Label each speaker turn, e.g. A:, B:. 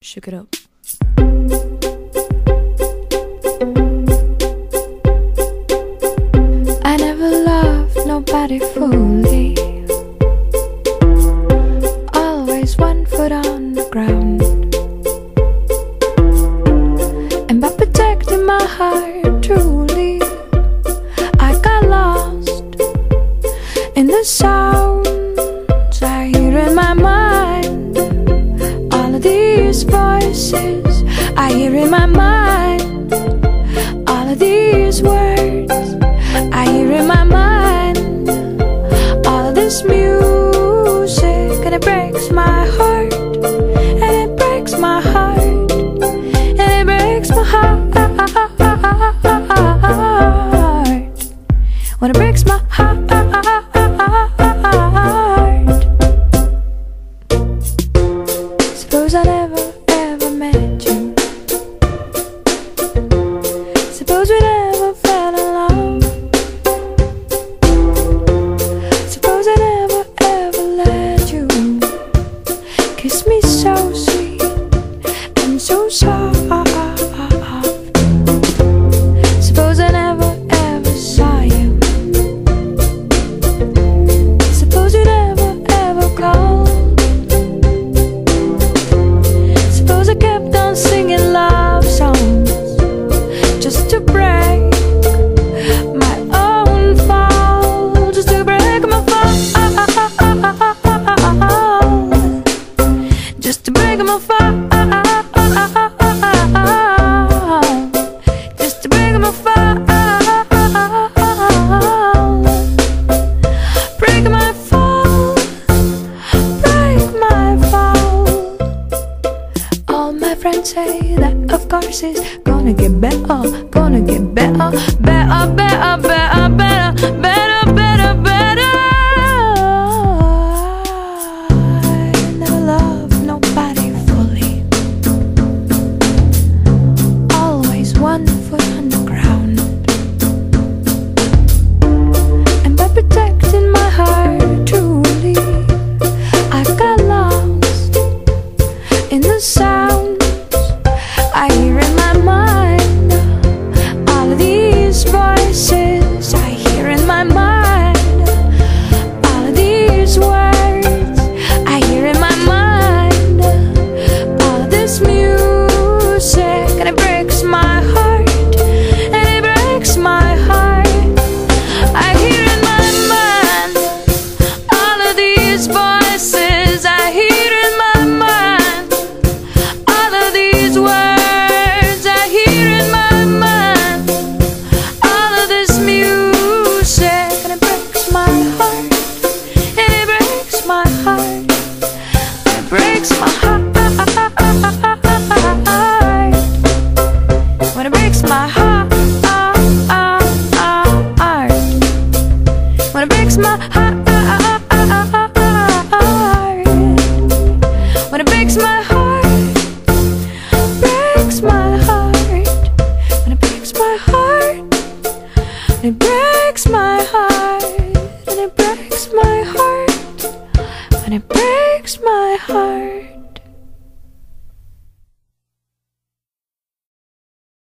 A: Shook it up.
B: I never loved nobody fully. Always one foot on the ground. And by protecting my heart truly, I got lost in the sounds these voices I hear in my mind. All of these words I hear in my mind. All of this music and it breaks my heart. And it breaks my heart. And it breaks my heart. When it breaks my 都觉得。Say that of course it's gonna get better, gonna get better, better, better, better, better, better, better, better. I never loved nobody fully. Always one foot on the ground. And by protecting my heart truly, I got lost in the sounds this music and it breaks my heart. And it breaks my heart. It breaks my heart. When it breaks my heart. When it breaks my heart. When it breaks my heart breaks my heart when it breaks my heart it breaks my heart and it breaks my heart. When it breaks my heart